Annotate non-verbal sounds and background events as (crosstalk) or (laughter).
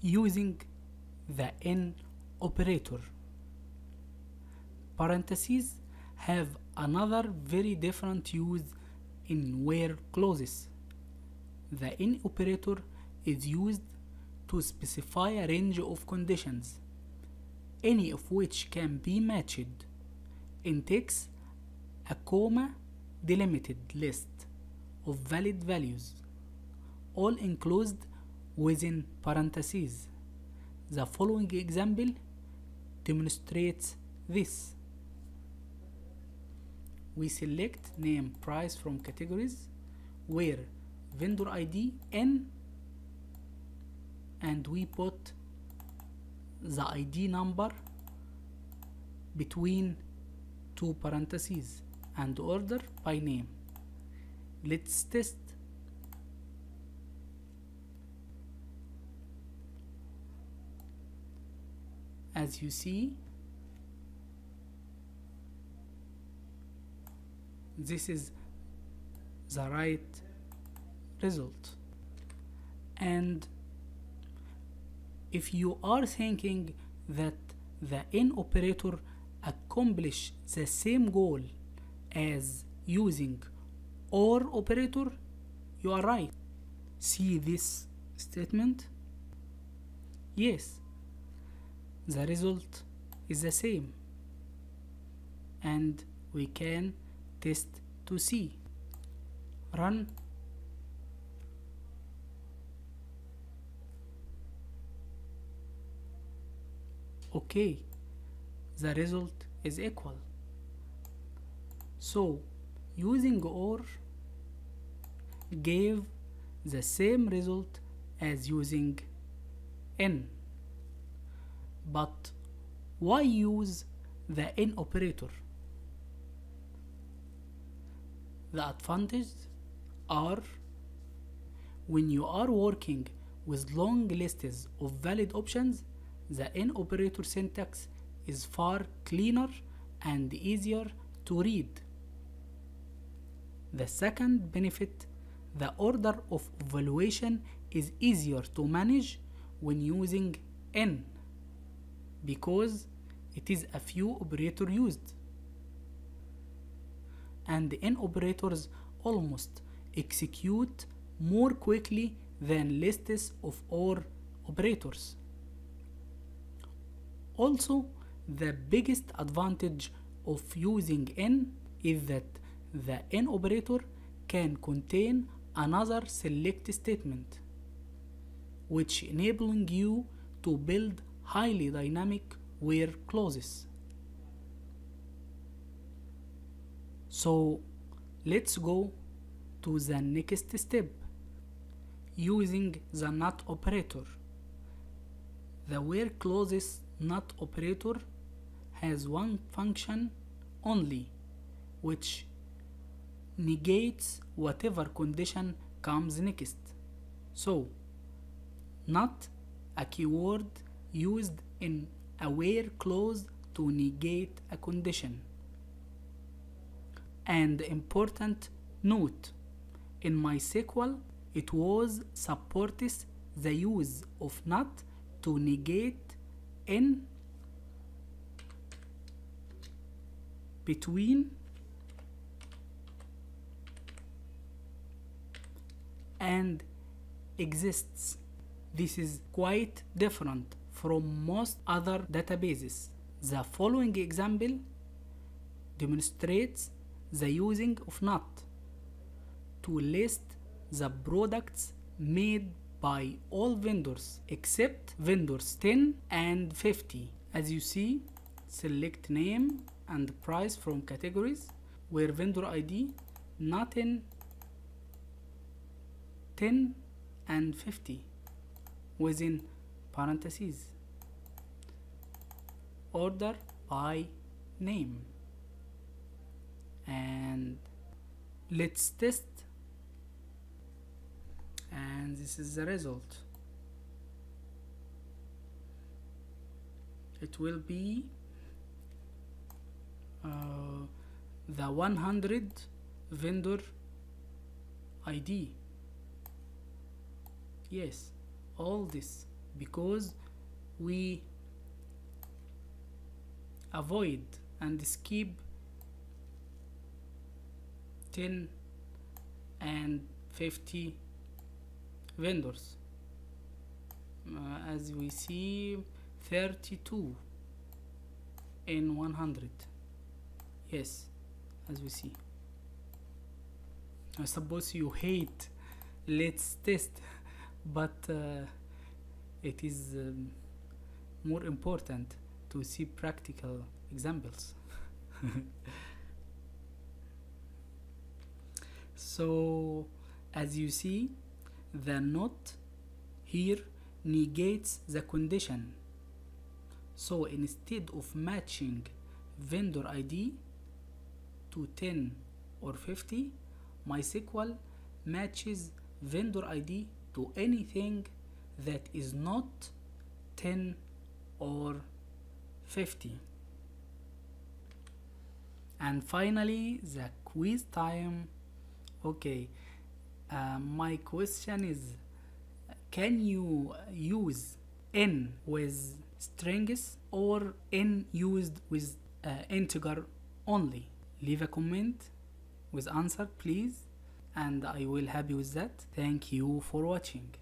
using the in operator. Parentheses have another very different use in where clauses. The in operator is used to specify a range of conditions, any of which can be matched. In takes a comma delimited list of valid values, all enclosed within parentheses. The following example demonstrates this. We select name price from categories where vendor ID in and we put the ID number between two parentheses and order by name. Let's test. As you see, this is the right result. And if you are thinking that the in operator accomplish the same goal as using or operator you are right. See this statement? Yes the result is the same. And we can test to see. Run. Okay the result is equal. So using or gave the same result as using in but why use the in operator the advantages are when you are working with long lists of valid options the in operator syntax is far cleaner and easier to read. The second benefit, the order of evaluation is easier to manage when using in because it is a few operator used. And the in operators almost execute more quickly than lists of OR operators. Also, the biggest advantage of using in is that the in operator can contain another select statement, which enabling you to build highly dynamic where clauses. So let's go to the next step using the not operator. The where clauses not operator has one function only which negates whatever condition comes next so not a keyword used in a where clause to negate a condition and important note in MySQL it was supports the use of not to negate in between and exists. This is quite different from most other databases. The following example demonstrates the using of not to list the products made by all vendors except vendors 10 and 50 as you see select name and price from categories where vendor id not in 10 and 50 within parentheses. Order by name. And let's test. And this is the result. It will be uh, the 100 vendor ID yes all this because we avoid and skip 10 and 50 vendors. Uh, as we see 32 in 100 yes as we see. I suppose you hate let's test (laughs) but uh, it is um, more important to see practical examples. (laughs) So as you see the not here negates the condition. So instead of matching vendor ID to 10 or 50 MySQL matches vendor ID to anything that is not 10 or 50 and finally the quiz time. Okay uh, my question is can you use in with strings or in used with uh, integer only? Leave a comment with answer please and i will help you with that. Thank you for watching